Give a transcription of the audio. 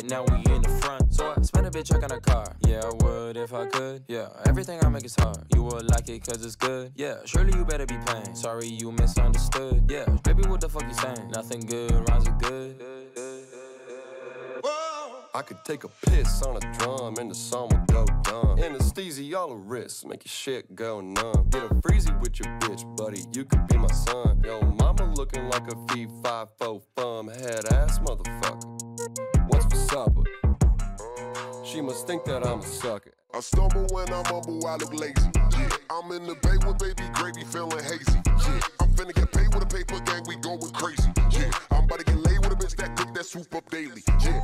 now we in the front. So I spend a bit check on a car. Yeah, I would if I could. Yeah, everything I make is hard. You would like it cause it's good. Yeah, surely you better be paying. Sorry you misunderstood. Yeah, baby, what the fuck you saying? Nothing good, rhymes are good. I could take a piss on a drum and the song will go dumb. Anesthesia all the wrists, make your shit go numb. Get a freezy with your bitch, buddy, you could be my son. Yo, mama looking like a fee five four fum head ass motherfucker. She must think that I'm a sucker. I stumble when I mumble, I look lazy. Yeah, I'm in the bay with baby gravy, feeling hazy. Yeah, I'm finna get paid with a paper gang, we going crazy. Yeah, I'm about to get laid with a bitch that cook that soup up daily. Yeah,